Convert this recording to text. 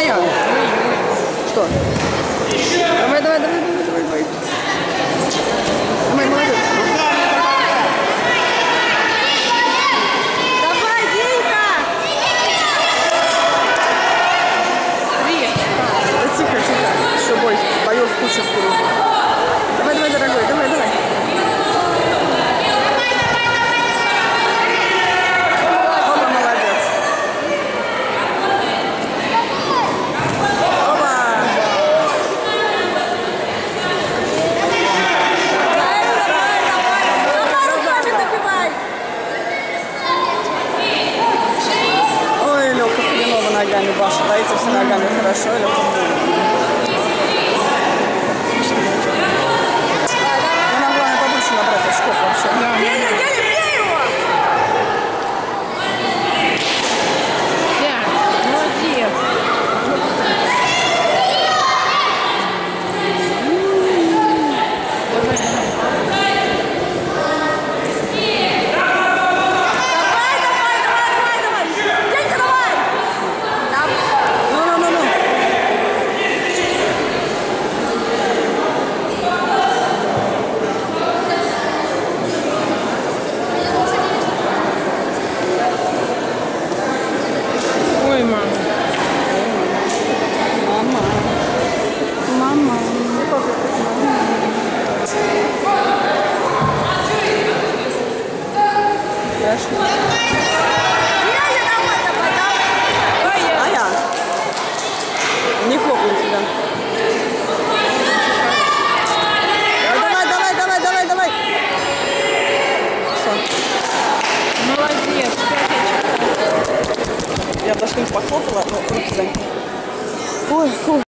А я? Что? Давай, давай, давай, давай, давай, давай. Давай, молодец. Давай, Гейка! Привет. Да тихо, тихо. Еще бой. Боев куча впереди. Давай, давай, дорогой, давай, давай. Оба молодец. Оба. Давай, руками добивай! Ой, Лёха хреново ногами башит, а эти все ногами хорошо, Лёха Ну, Страшно. А я? Не хлопнул тебя. Давай, давай, давай, давай, давай. Все. Молодец. Я даже не похлопала, но руки заняты. Ой, фу.